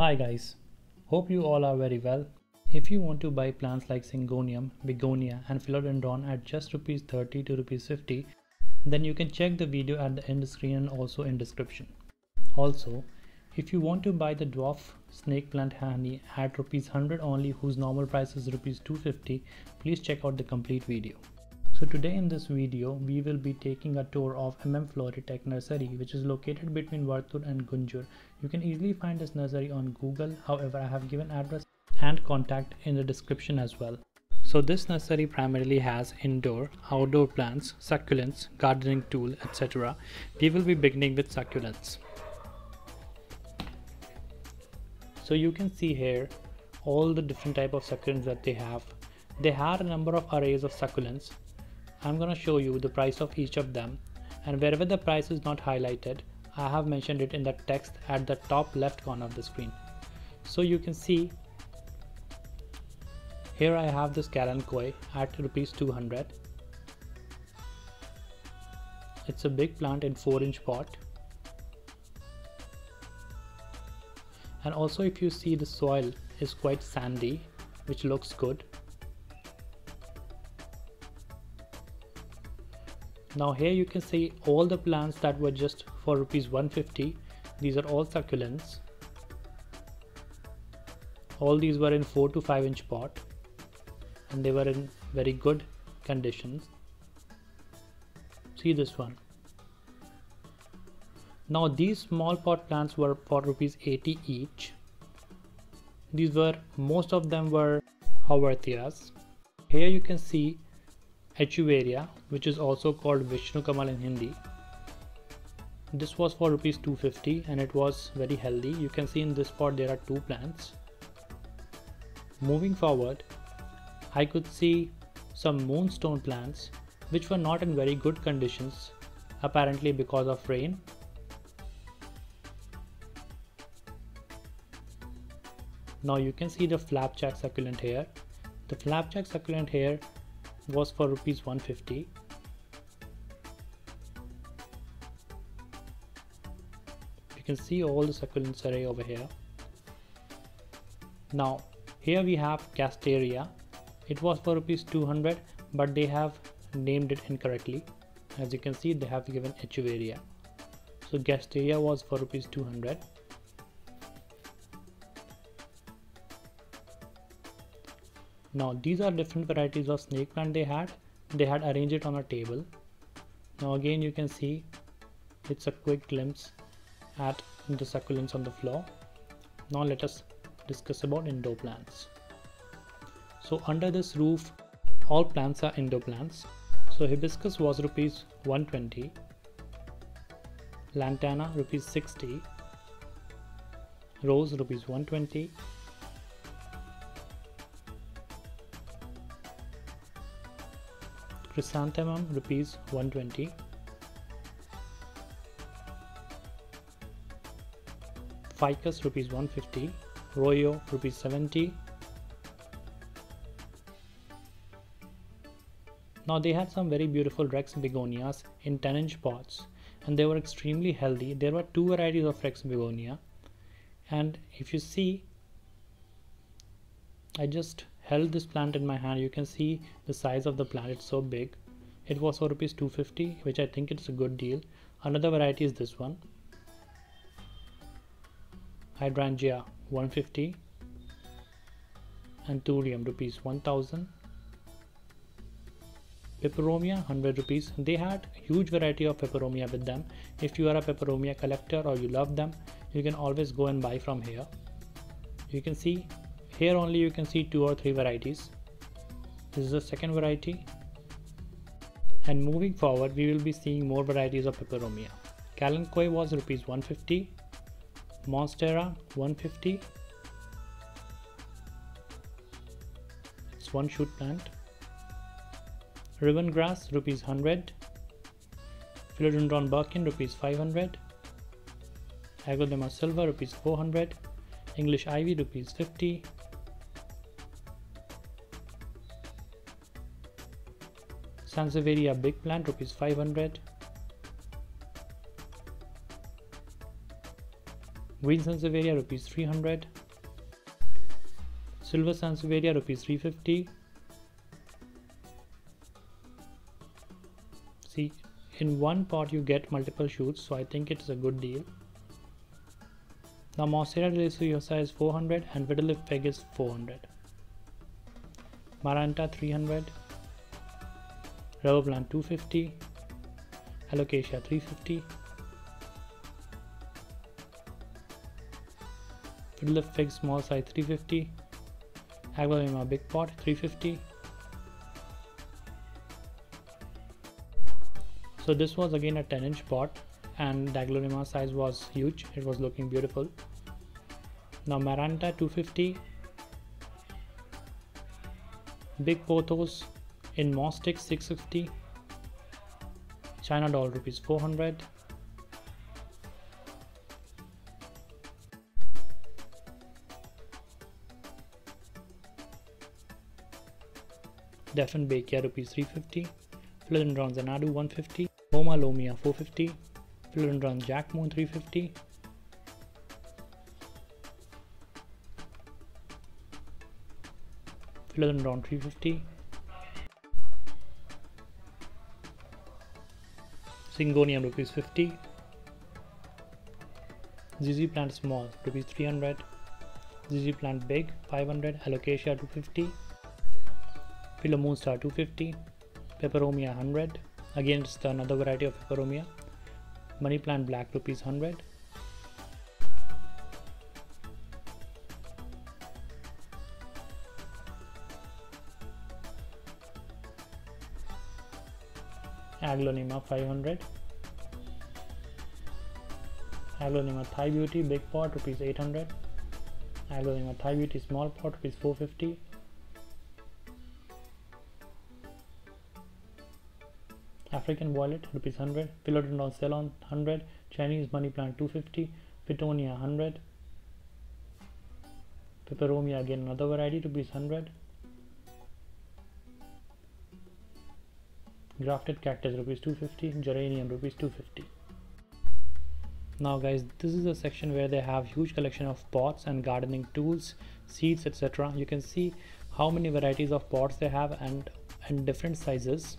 Hi guys, hope you all are very well. If you want to buy plants like Syngonium, Begonia and Philodendron at just rupees 30 to rupees 50, then you can check the video at the end screen and also in description. Also, if you want to buy the dwarf snake plant honey at rupees 100 only whose normal price is rupees 250, please check out the complete video. So today in this video, we will be taking a tour of MM Floritech nursery which is located between Varthur and Gunjur. You can easily find this nursery on Google, however I have given address and contact in the description as well. So this nursery primarily has indoor, outdoor plants, succulents, gardening tool, etc. We will be beginning with succulents. So you can see here all the different type of succulents that they have. They had a number of arrays of succulents I'm gonna show you the price of each of them and wherever the price is not highlighted I have mentioned it in the text at the top left corner of the screen. So you can see here I have this Kalanchoe at rupees 200. It's a big plant in 4 inch pot. And also if you see the soil is quite sandy which looks good now here you can see all the plants that were just for rupees 150 these are all succulents. All these were in 4 to 5 inch pot and they were in very good conditions. See this one. Now these small pot plants were for rupees 80 each. These were most of them were Haworthias here you can see Echeveria, which is also called Vishnu Kamal in Hindi. This was for rupees 250 and it was very healthy. You can see in this pot there are two plants. Moving forward, I could see some moonstone plants which were not in very good conditions apparently because of rain. Now you can see the flapjack succulent here. The flapjack succulent here was for rupees 150 you can see all the succulents array over here. Now here we have gasteria. It was for rupees 200 but they have named it incorrectly. As you can see they have given echeveria. So gasteria was for rupees 200 now these are different varieties of snake plant they had. They had arranged it on a table. Now again you can see it's a quick glimpse at the succulents on the floor. Now let us discuss about indoor plants. So under this roof all plants are indoor plants. So hibiscus was rupees 120 lantana rupees 60 rose rupees 120 chrysanthemum rupees 120 ficus rupees 150 royo rupees 70 now they had some very beautiful rex begonias in 10 inch pots and they were extremely healthy. There were two varieties of rex begonia and if you see I just held this plant in my hand you can see the size of the plant it's so big. It was for rupees 250 which I think it's a good deal. Another variety is this one. Hydrangea 150 and Anthurium rupees 1000 peperomia 100 rupees. They had huge variety of peperomia with them. If you are a peperomia collector or you love them you can always go and buy from here. You can see here only you can see two or three varieties. This is the second variety. And moving forward we will be seeing more varieties of peperomia Kalanchoe was rupees 150 monstera 150 it's one shoot plant. Ribbon grass rupees 100 philodendron birkin rupees 500 aglaonema silva rupees 400 english ivy rupees 50 Sansevieria big plant rupees 500 Green Sansevieria rupees 300. Silver Sansevieria rupees 350. See, in one pot you get multiple shoots, so I think it is a good deal. Now Monstera deliciosa is 400 and Fiddle Leaf Fig is 400. Maranta 300. Rubber plant 250. Alocasia 350. Fiddler Fig small size 350. Aglaonema big pot 350. So this was again a 10 inch pot and the Aglaonema size was huge. It was looking beautiful. Now Maranta 250. Big Pothos in Moss Stick 650. China doll rupees 400. Dieffenbachia rupees 350. Philodendron Xanadu 150. Homalomena 450. Philodendron Jack Moon 350. Philodendron 350. Syngonium rupees 50. ZZ plant small rupees 300. ZZ plant big 500. Alocasia 250. Philomoon star 250. Peperomia 100. Again it's another variety of peperomia. Money plant black rupees 100. Aglaonema 500. Aglaonema Thai Beauty big pot rupees 800. Aglaonema Thai Beauty small pot rupees 450. African Violet rupees 100. Philodendron Ceylon 100. Chinese Money Plant 250. Fittonia 100. Peperomia again another variety rupees 100. Grafted cactus rupees 250 geranium rupees 250 now guys this is a section where they have huge collection of pots and gardening tools seeds etc you can see how many varieties of pots they have and and different sizes.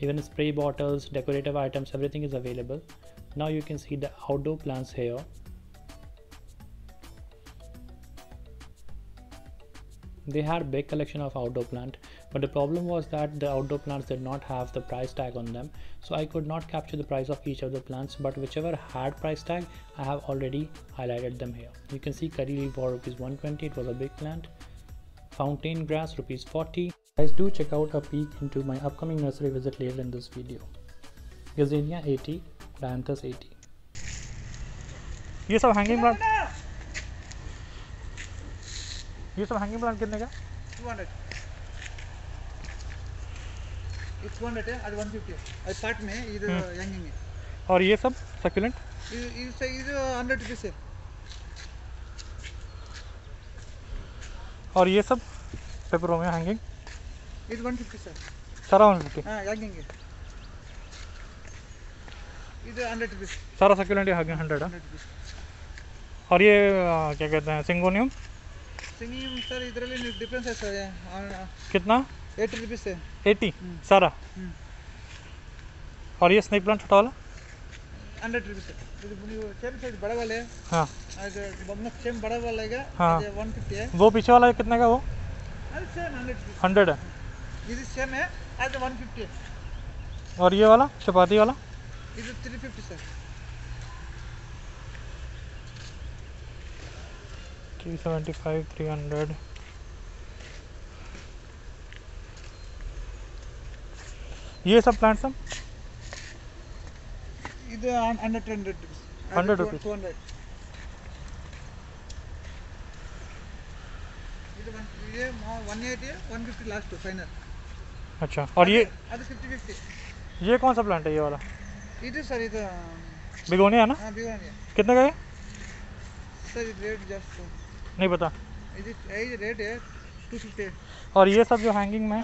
Even spray bottles decorative items everything is available. Now you can see the outdoor plants here they had big collection of outdoor plant but the problem was that the outdoor plants did not have the price tag on them so i could not capture the price of each of the plants but whichever had price tag i have already highlighted them here you can see curry leaf for rupees 120 it was a big plant fountain grass rupees 40 guys do check out a peek into my upcoming nursery visit later in this video gazania 80 dianthus 80 ये सब hanging plant ये सब hanging plant कितने का? Two hundred एक two hundred है और part में इधर हम्म। हैंगिंग है। और ये सब सक्यूलेंट हंड्रेड रुपीज़ है। और ये सब पेपर में हैंगिंग इज़ 150 सर सारा 150 हाँ हैंगिंग है। इधर 100 रुपीस सारा सक्यूलेंट है 100 है। हाँ। और ये क्या कहते हैं सिंगोनियम ಸಿಂಗಿಂಗ್ ಸರ್ ಇದರಲ್ಲಿ ಡಿಫ್ರೆನ್ಸ್ है ಸರ್ कितना 80 rupees है एटी सारा ಹ್ಮ್. और ये स्नेक प्लांट छोटा वाला 100 rupees है ಇದು ನೀವು ಸೇಮ್ ಸೈಜ್ ಬಡ वाले हाँ ಅದು ಬೊಮ್ಮನ ಸೇಮ್ ಬಡ वाला ಈಗ हाँ. ಅದು 150 है वो पीछे वाला कितने का वो ಅದು ಸೇಮ್ 100 rupees हंड्रेड है ಇದು ಸೇಮ್ है ಅದು 150 है और ये वाला चपाती वाला ಇದು 350 sir three seventy five three hundred ये सब प्लांट्स हम इधर hundred hundred rupees rupees two hundred ये one eighty one fifty last final अच्छा और ये अभी फिफ्टी फिफ्टी ये कौन सा प्लांट है ये वाला? इधर सर इधर बिगोनिया ना? हाँ बिगोनिया कितने का है? सर रेट जस्ट नहीं पता। रेट है और ये सब जो हैंगिंग में